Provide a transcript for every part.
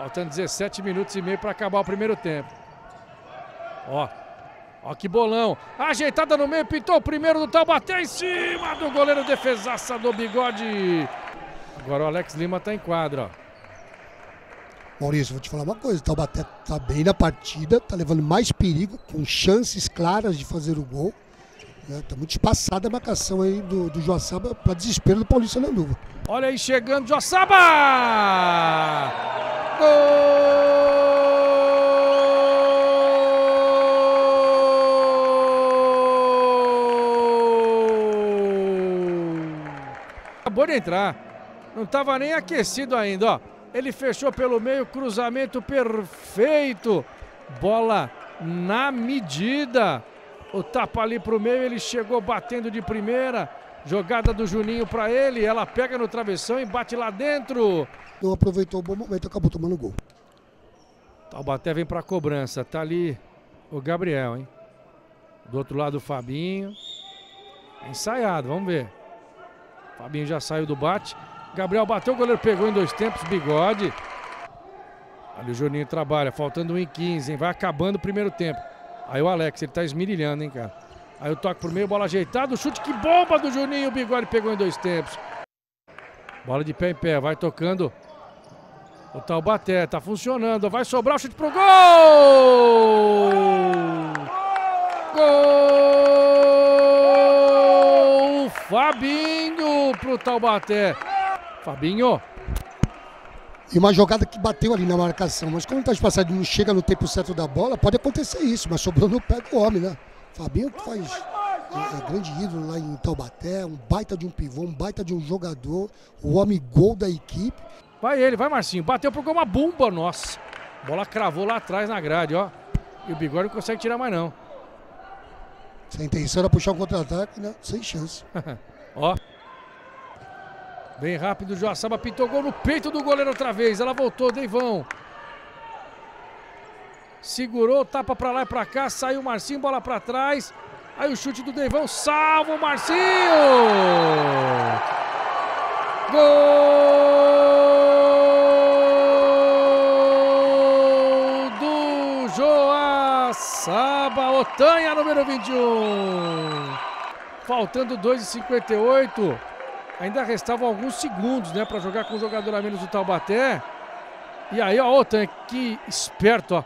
Faltando 17 minutos e meio para acabar o primeiro tempo. Ó, ó que bolão. Ajeitada no meio, pintou o primeiro do Taubaté em cima do goleiro defesaça do bigode. Agora o Alex Lima tá em quadra, ó. Maurício, vou te falar uma coisa, o Taubaté tá bem na partida, tá levando mais perigo, com chances claras de fazer o gol. Né? Tá muito espaçada a marcação aí do, do Joaçaba para desespero do Paulista Landuva. Olha aí chegando Joaçaba! Acabou de entrar. Não estava nem aquecido ainda, ó. Ele fechou pelo meio, cruzamento perfeito. Bola na medida. O tapa ali pro meio, ele chegou batendo de primeira. Jogada do Juninho para ele, ela pega no travessão e bate lá dentro. Não aproveitou o bom momento, acabou tomando gol. Taubaté vem para cobrança, tá ali o Gabriel, hein? Do outro lado o Fabinho. Ensaiado, vamos ver. Fabinho já saiu do bate. Gabriel bateu, o goleiro pegou em dois tempos, bigode. Ali o Juninho trabalha, faltando 1 em 15, hein? Vai acabando o primeiro tempo. Aí o Alex, ele tá esmirilhando, hein, cara. Aí o toque pro meio, bola ajeitada, o chute, que bomba do Juninho, o bigode pegou em dois tempos. Bola de pé em pé, vai tocando o Taubaté, tá funcionando, vai sobrar o chute pro gol! Gol! Fabinho pro Taubaté. Fabinho. E uma jogada que bateu ali na marcação, mas quando tá espaçado e não chega no tempo certo da bola, pode acontecer isso, mas sobrou no pé do homem, né? Fabinho que faz é grande ídolo lá em Taubaté, um baita de um pivô, um baita de um jogador, o homem gol da equipe. Vai ele, vai Marcinho. Bateu porque uma bomba, nossa. Bola cravou lá atrás na grade, ó. E o Bigode não consegue tirar mais não. Se a intenção era puxar um contra-ataque, né? Sem chance. ó. Bem rápido, Joaçaba pintou gol no peito do goleiro outra vez. Ela voltou, Deivão. Segurou, tapa pra lá e pra cá, saiu o Marcinho, bola pra trás. Aí o chute do Deivão, salva o Marcinho! Gol do Joaçaba, Otanha, número 21. Faltando 2,58. Ainda restavam alguns segundos, né, para jogar com um jogador a menos do Taubaté. E aí, ó, Otanha, que esperto, ó.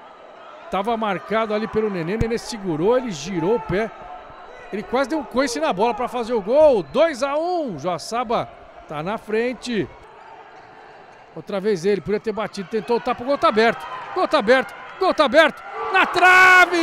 Tava marcado ali pelo Nenê, Nenê segurou, ele girou o pé. Ele quase deu um coice na bola para fazer o gol. 2 a 1 um. Joaçaba tá na frente. Outra vez ele, podia ter batido, tentou o tapa, o gol tá aberto. Gol tá aberto, gol tá aberto. Na trave!